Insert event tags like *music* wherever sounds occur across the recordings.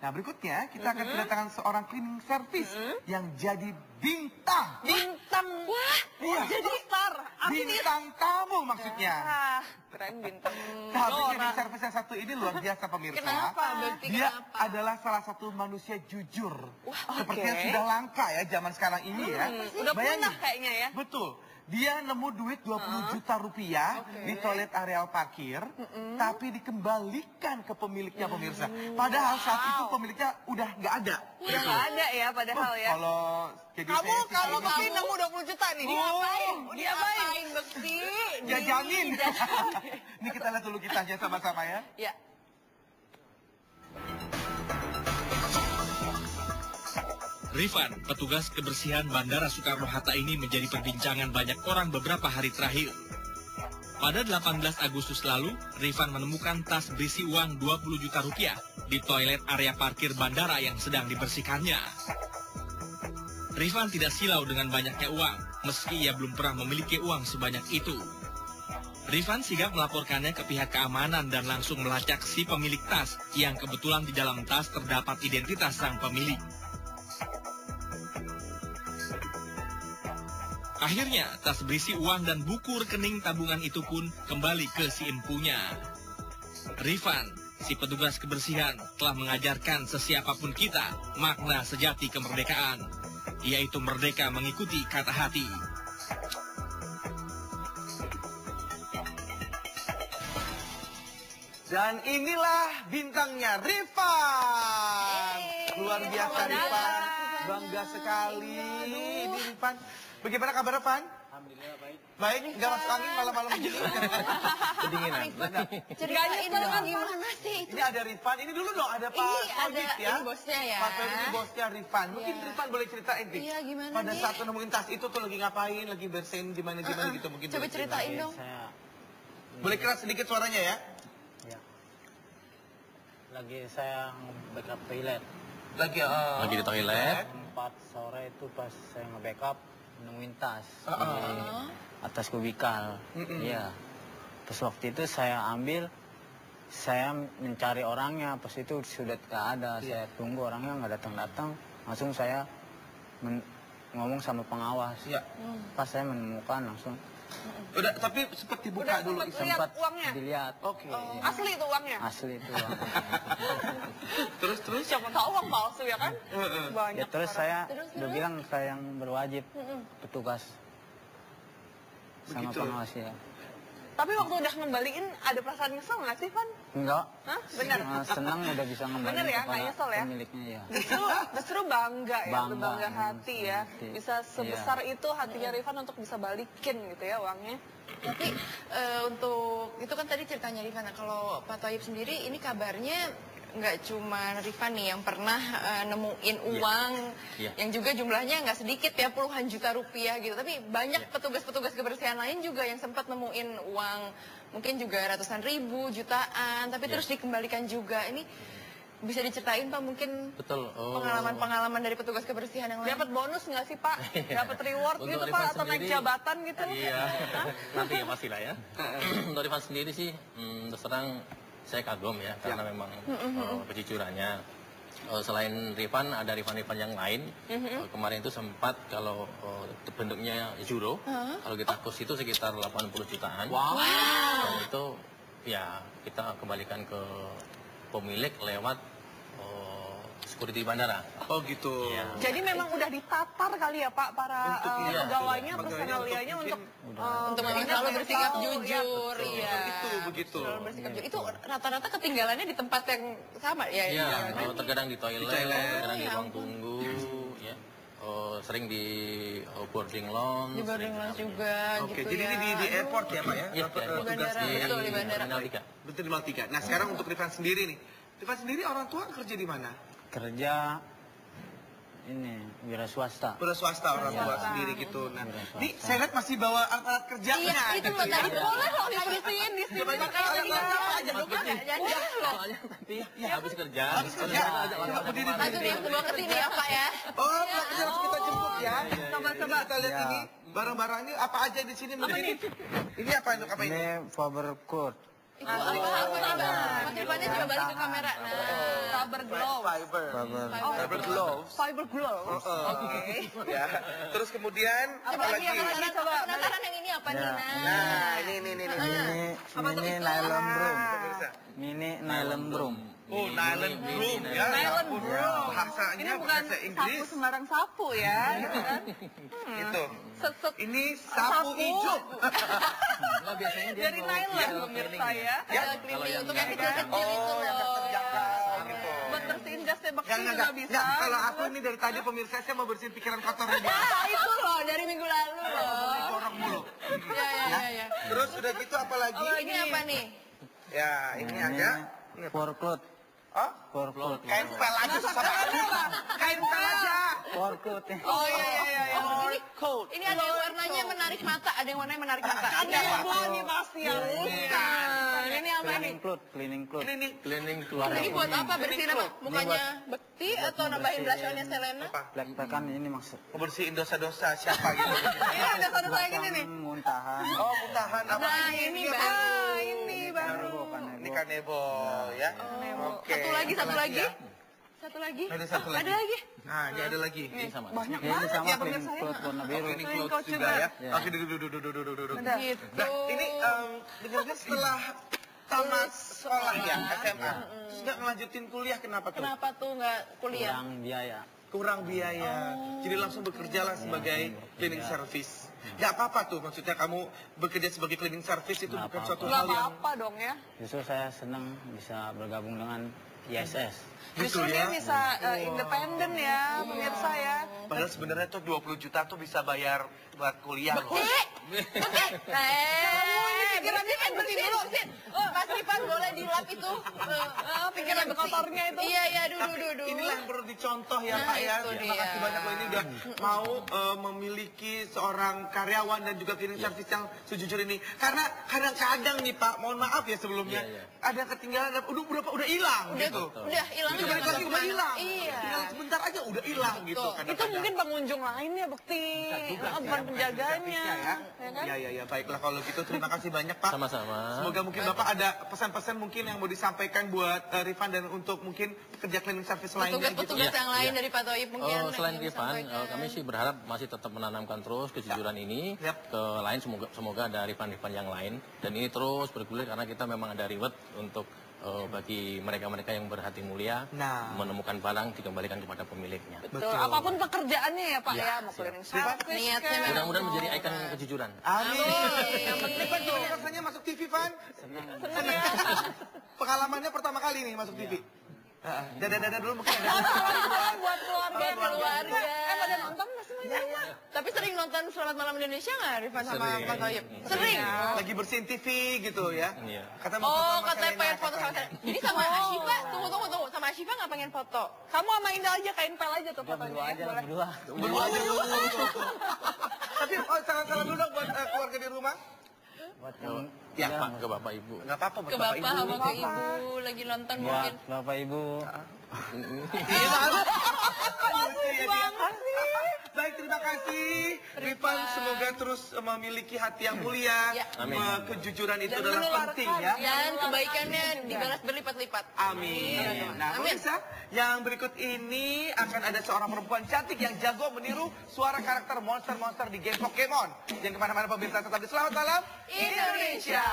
Nah berikutnya kita akan kedatangan seorang cleaning service yang jadi bintang. Bintang. Wah, Iya. jadi star. Bintang tamu maksudnya. Ah, keren bintang. Tapi Dora. cleaning service yang satu ini luar biasa pemirsa. Kenapa? Berarti Dia kenapa? adalah salah satu manusia jujur. Wah, Seperti oke. yang sudah langka ya zaman sekarang ini ya. Hmm, udah Bayangin. punah kayaknya ya. Betul. Dia nemu duit 20 juta rupiah Oke. di toilet areal parkir, tapi dikembalikan ke pemiliknya pemirsa. Padahal saat itu pemiliknya udah nggak ada. Udah nggak ada ya padahal Oh, ya. Kalau jadi Kamu saya sih kalau kayaknya- Bekti nemu 20 juta nih. Oh, Diapain? diapain? Diapain Bekti? jajanin. Dijajanin. *laughs* Ini kita lihat dulu kita aja sama-sama ya. Ya. Rifan, petugas kebersihan Bandara Soekarno-Hatta ini menjadi perbincangan banyak orang beberapa hari terakhir. Pada 18 Agustus lalu, Rifan menemukan tas berisi uang 20 juta rupiah di toilet area parkir bandara yang sedang dibersihkannya. Rifan tidak silau dengan banyaknya uang, meski ia belum pernah memiliki uang sebanyak itu. Rifan sigap melaporkannya ke pihak keamanan dan langsung melacak si pemilik tas yang kebetulan di dalam tas terdapat identitas sang pemilik. Akhirnya, tas berisi uang dan buku rekening tabungan itu pun kembali ke si empunya. Rifan, si petugas kebersihan, telah mengajarkan sesiapapun kita makna sejati kemerdekaan, yaitu merdeka mengikuti kata hati. Dan inilah bintangnya Rifan. Luar biasa Rifan. Bangga sekali. Ini Rifan. Bagaimana kabar Rifan? Alhamdulillah baik. Baik, nggak masuk angin malam-malam begini. Kedinginan. Ceritain dong gimana sih itu? Ini ada Rifan. Ini dulu dong ada Pak Ini ada, ya. ini bosnya ya. Pak ini bosnya Rifan. Mungkin Iya. Rifan boleh ceritain nih. Iya, gimana Pada nih? saat nemuin tas itu tuh lagi ngapain? Lagi bersihin gimana gimana gitu mungkin. Coba ceritain dong. Saya Boleh keras sedikit suaranya ya? ya. Lagi saya backup toilet. Lagi eh, Lagi di toilet. Empat sore itu pas saya nge-backup nemuin tas Ah, ah. di atas kubikal. Iya. Pas waktu itu saya ambil saya mencari orangnya pas itu sudah tidak ada Iya. saya tunggu orangnya nggak datang datang langsung saya men- ngomong sama pengawas Ya. pas saya menemukan langsung Udah, tapi sempat dibuka Udah dulu. sempat uangnya? dilihat Oke. Asli itu uangnya. asli itu uang. *laughs* Terus terus. Siapa tahu uang palsu ya kan? Banyak. ya terus orang. saya Terus, udah terus? bilang saya yang berwajib petugas sama Begitu. pengawas ya Tapi waktu udah ngembaliin ada perasaan nyesel nggak sih, Van? enggak Hah? Bener? Eh, senang udah bisa ngembaliin Bener ya, nggak nyesel ya? pemiliknya ya Justru, justru bangga ya, Bangga, berbangga hmm, hati ya. hati. Bisa sebesar itu hatinya Rifan untuk bisa balikin gitu ya uangnya. Tapi eh, untuk itu kan tadi ceritanya Rifan. Nah, Kalau Pak Toyib sendiri ini kabarnya nggak cuma Rifan nih yang pernah eh, nemuin uang Iya. yang juga jumlahnya nggak sedikit ya puluhan juta rupiah gitu. Tapi banyak petugas-petugas kebersihan lain juga yang sempat nemuin uang mungkin juga ratusan ribu, jutaan, tapi terus dikembalikan juga. Ini bisa diceritain Pak mungkin Betul. Oh. pengalaman-pengalaman dari petugas kebersihan yang lain. Dapat bonus nggak sih Pak? *laughs* Dapat reward Untuk gitu Rifan Pak? Atau naik jabatan gitu? Iya. *laughs* Nanti ya pasti lah ya. *clears throat* Untuk Rifan sendiri sih, hmm, terus terang saya kagum ya karena memang eh, kejujurannya. Eh, selain Rifan ada Rifan-Rifan yang lain. Eh, kemarin itu sempat kalau itu bentuknya euro, kalau kita kos itu sekitar 80 jutaan. Wow. Dan itu ya kita kembalikan ke pemilik lewat eh, security bandara. Oh gitu. Iya. Jadi memang udah ditatar kali ya Pak para Untuk eh, iya, pegawainya, betul. personalianya Untuk untuk mungkin- eh, Untuk benar-benar selalu bersikap tahu, jujur, ya, iya. Begitu, begitu. Bersikap jujur. Itu rata-rata ketinggalannya di tempat yang sama ya? Iya, kalau terkadang di toilet, Di toilet. terkadang di Ya ruang tunggu, ya. Oh, sering di oh, boarding lounge. Di boarding lounge di- juga Oke, gitu jadi ya. ini di, di Aduh. airport ya Pak ya? Iya, Atau, di eh, bandara, tugasnya ya? betul, di bandara. Betul di Maltiga. Nah sekarang untuk Rifan sendiri nih. Rifan sendiri orang tua kerja di mana? Kerja ini wira swasta Udah swasta orang tua sendiri gitu. Nah, Wira ini saya lihat masih bawa alat-alat kerja. Iya, Nah, itu gitu loh ya. tadi boleh loh dibersihin di sini. Coba alat-alat tadi apa kan aja dong? boleh loh. Soalnya tadi ya, habis kerja. Habis kerja. Coba berdiri Satu dulu. nih, sebuah ke sini ya Pak ya. Oh, Pak, kita harus kita jemput ya. Coba-coba. Kita lihat Iya. ini barang-barang ini apa aja di sini mungkin ini. Ini apa untuk apa ini? ini Faber Court Itu apa? Mas Irfannya coba balik ke kamera. Nah, Rubber. Fiber. Fiber. Fiber gloves. Fiber gloves. Oke. *laughs* ya. Terus kemudian apa lagi? Coba. penasaran yang ini apa nih? Ya. Nah, Nah, ini ini ini. ini. Mini, mini nylon broom. Pemirsa. Mini nylon broom. Oh, nylon broom ya. Nylon Ya ampun. broom. Bahasanya Ini bukan bahasa sapu Inggris. sembarang sapu ya, gitu kan? *laughs* Itu. Set set Ini sapu hijau. *laughs* Nggak, biasanya dia dari nylon pemirsa ya. ya. Ya. cleaning yang untuk yang kecil-kecil itu Oh, yang loh. gitu. Buat bersihin gas tembak Yang juga enggak, bisa. enggak, kalau aku ini dari tadi pemirsa saya mau bersihin pikiran kotornya *laughs* dia. Ah, itu loh dari minggu lalu loh. Jorok mulu. Ya, ya, ya, ya. Terus udah gitu apa lagi? Ini apa nih? Ya, ini ada. Ini cloth. Oh, For cloth. kain pel aja banget. Kain pel aja. Cloth. ya. Oh iya iya iya. iya. Oh, ini Ini ada yang warnanya menarik mata, ada yang warnanya menarik mata. Ada yang bunyi pasti yang bukan. Ini apa nih? Cleaning cloth. Cleaning cloth. Ini nih. Cleaning keluar. Ini buat apa? Bersihin apa? Mukanya bekti atau nambahin blush on-nya Selena? Apa? Black tekan ini maksud. Bersihin dosa-dosa siapa gitu. *laughs* Ini ada satu saya gini nih. Muntahan. Oh, muntahan apa? Nah, ini baru. Ah, ini baru. Kanebo, kanebo. Ini kanebo ya. Oke. Satu lagi, satu lagi. Satu lagi. Ada satu lagi. Ada lagi. Nah, ini ada lagi. Ini sama. Banyak Ya, ini banget sama ya pemirsa ya. cloth warna Oh, biru. cleaning Cleaning clothes juga juga. ya. Ya. Oke, duduk, duduk, duduk, duduk, duduk. Ada. Gitu. Nah, ini em, dengarnya setelah tamat sekolah ya, SMA. Terus nggak ngelanjutin kuliah, kenapa tuh? Kenapa tuh nggak kuliah? Kurang biaya. Kurang biaya. Jadi langsung bekerja lah sebagai cleaning service. Gak apa-apa tuh, maksudnya kamu bekerja sebagai cleaning service itu Nggak bukan apa-apa. suatu Nggak hal yang... apa-apa dong ya. Justru saya senang bisa bergabung dengan ISS. Gitu Justru dia ya. bisa eh, independen ya pemirsa ya. Padahal sebenarnya tuh 20 juta tuh bisa bayar buat kuliah loh. *laughs* Eh, pikirannya kan bersihin dulu. Mas Rifan boleh dilap itu. Eh, pikiran kotornya itu. Iya, iya, Tapi dudu. inilah yang perlu dicontoh ya Nah, Pak ya. Terima kasih banyak loh ini udah mau eh, memiliki seorang karyawan dan juga cleaning service yang sejujur ini. Karena kadang-kadang nih Pak, mohon maaf ya sebelumnya, Iya, iya. ada yang ketinggalan, udah berapa udah hilang Udah, gitu. udah hilang Itu balik lagi udah hilang. Iya. Tinggal sebentar aja udah hilang gitu. Itu mungkin pengunjung Bekti, Ah, ya, bukan penjaganya. Ya, ya, ya, baiklah kalau gitu terima kasih banyak Pak. Sama-sama. Semoga mungkin Bapak ada pesan-pesan mungkin yang mau disampaikan buat eh, Rifan dan untuk mungkin kerja cleaning service lainnya gitu. Petugas-petugas Iya, yang lain iya. dari Pak Toib mungkin. Oh, selain Rifan, eh, kami sih berharap masih tetap menanamkan terus kejujuran ini Yap. ke lain semoga semoga ada Rifan-Rifan yang lain dan ini terus bergulir karena kita memang ada reward untuk eh, bagi mereka-mereka yang berhati mulia Nah. menemukan barang dikembalikan kepada pemiliknya. Betul. Betul. Apa pun pekerjaannya ya Pak Ya, ya, mau cleaning Rifan? service. Memang Mudah-mudahan menjadi ikon kejujuran. Amin. Yang penting Rifan gimana rasanya masuk TV, Van? Seneng ya. *laughs* Pengalamannya pertama kali nih masuk TV. Heeh. Dadah-dadah dulu mungkin ada. Salam buat keluarga. keluarga. Eh pada nonton nggak semuanya? Tapi sering nonton Selamat Malam Indonesia nggak Rifan sama. Pak Toib? Sering. Lagi bersihin TV gitu ya. Iya. Kata mau Oh, foto sama katanya Selena, pengen foto sama saya. Jadi sama Ashifa, tunggu tunggu tunggu, sama Ashifa nggak pengen foto. Kamu sama Indah aja kain pel aja tuh fotonya. berdua aja, berdua. Berdua aja. *laughs* Tapi oh, salam-salam dulu dong buat eh, keluarga di rumah. Buat yang Ya, Pak, ke Bapak Ibu. Enggak apa-apa buat Ke Bapak bapak Ibu. sama ke ibu lagi nonton buat mungkin. Bapak Ibu. Iya, banget. *laughs* Baik, terima kasih. Rifan, semoga terus eh, memiliki hati yang mulia. Ya. Amin. Eh, Kejujuran itu Dan adalah penting ya. Dan kebaikannya dibalas berlipat-lipat. Amin. Nah, Amin. pemirsa, yang berikut ini akan ada seorang perempuan cantik yang jago meniru suara karakter monster-monster di game Pokemon. Yang ke mana-mana pemirsa tetap di Selamat Malam Indonesia.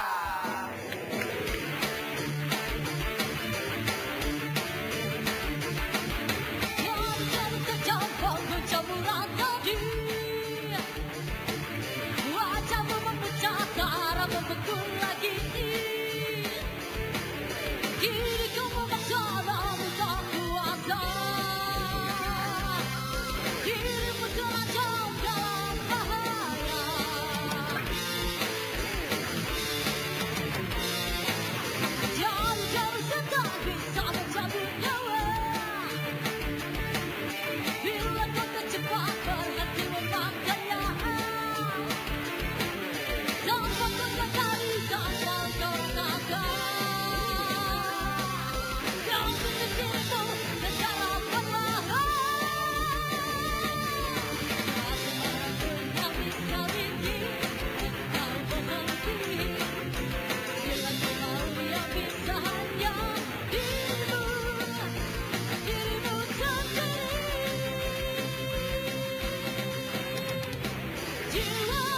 You.